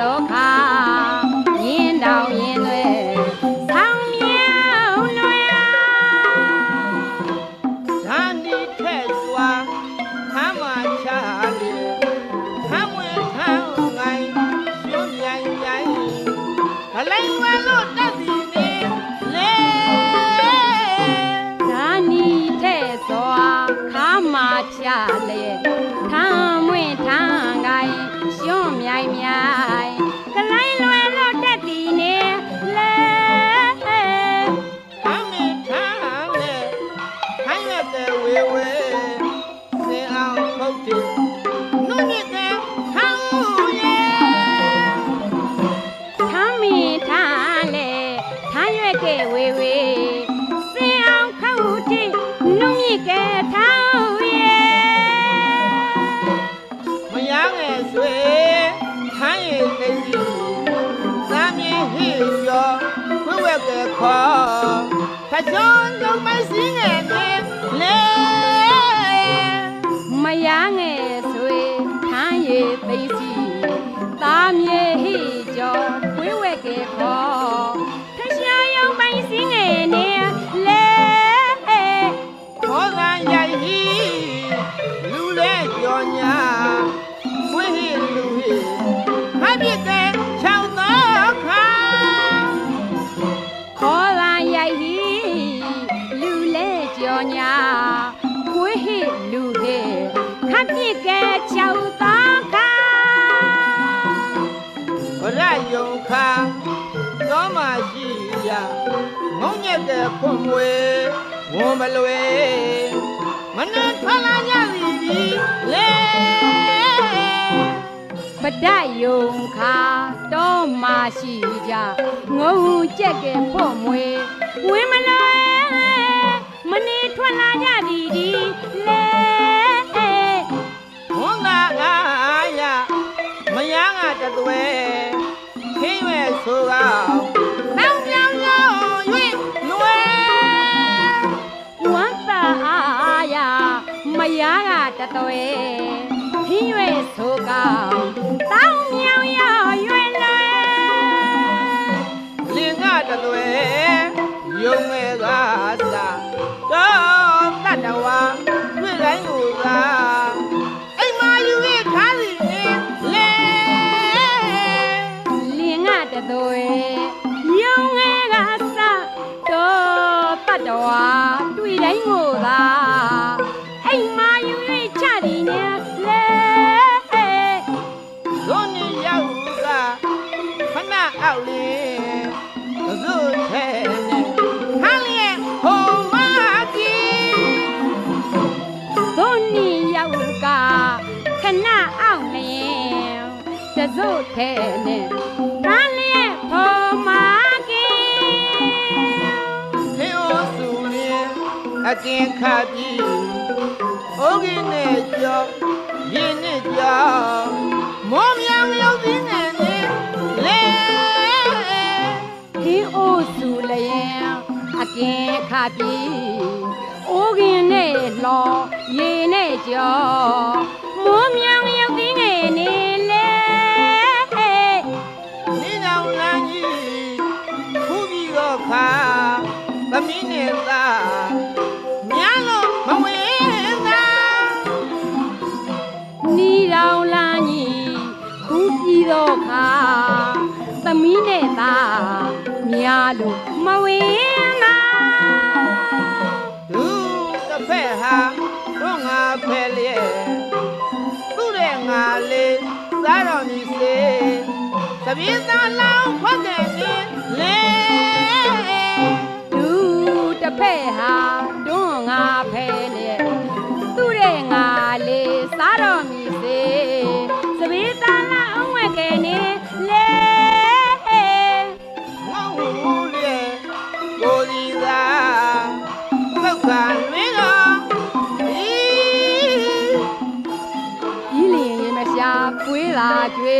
လောခရင်းတောင်ရင်သွဲဆောင်မြောင်းလွယ်ဓာနီထက်စွာခမ်းမာချလေခမ်းဝင်ခမ်းငိုင်းရွှေမြိုင်မြိုင်ခလိမ်ဝဲလို့တက်စီနေလေဓာနီထက်စွာခမ်းမာချလေထမ်းဝင်ထမ်းငိုင်းရွှေမြိုင်မြိုင် ပုတ်တယ်နုနစ်တဲ့ဟောင်းရဲ့ထားမင်းထားလေထားရွက်ကဲဝေဝေစင်အောင်ခေါက်တဲ့နုမြစ်ကဲထားမရငယ်ဆွေခိုင်းရင်နေစီသာမင်းဟိရောဝဲဝဲကဲခေါ်ဖချုံတို့မစင်းငယ်လေ Yeah. မရငယ်ဆွေခမ်းရည်သိစီသားမြေဟိကျော်ဝဲဝဲကဲခေါ်ထရှာယောင်ပိုင်စင်းငယ်နဲ့လေခေါ်ကန်ရိုက်ဟိလူလဲကြော်ညာဝဲဟိလူဟိဟာပြစ်ကဲချောင်းတော့ခါခေါ်လာရိုက်ဟီလူလဲကြော်ညာခွေးဟိလူဟိခ ပ်ပြစ်ကဲချောက်သားခါဗရယုံခါသောမရှိရငုံညက်ကဖွင့်မွေဝန်မလွေမနဲ့ထွက်လာကြပြီဒီလေပဒယုံခါတော့မရှိကြငုံကြက်ကဲဖို့မွေဝင်းမလဲ တိုင်းကိုသာအိမ်မာယူရထားစီနေလေလင်ကတသွဲယုံငယ်ကစတော့တတဝါတွေ့တိုင်းကိုသာအိမ်မာယူ၍ချသည်နဲ့လဲဇုန်နီရောက်ကခဏအောက်လေး အောင်လျင်တစုတ်ထဲနဲ့ကန်းလျက်ဖို့မာကီဟင်းအိုဆူလင်းအကင်ခါပြီးအိုးကင်းနဲ့ကြောရင်နဲ့ကြောမောမြောင်ရောက်သေးနဲ့လေလေဟင်းအိုးစုလျင်အကင်ခါပြီအိုးကင်နဲ့လောရေနဲ့ကြောမိုးမြောင် သမီးနဲ့သားများလို့မဝင်သာသူတစ်ဖက်ဟာတော့ငါဖဲလျက်သူ့တဲ့ငါလေးစားတော်မူစေတပည့်သားလောင်းဖွက်တဲ့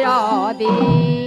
ကြီးလျ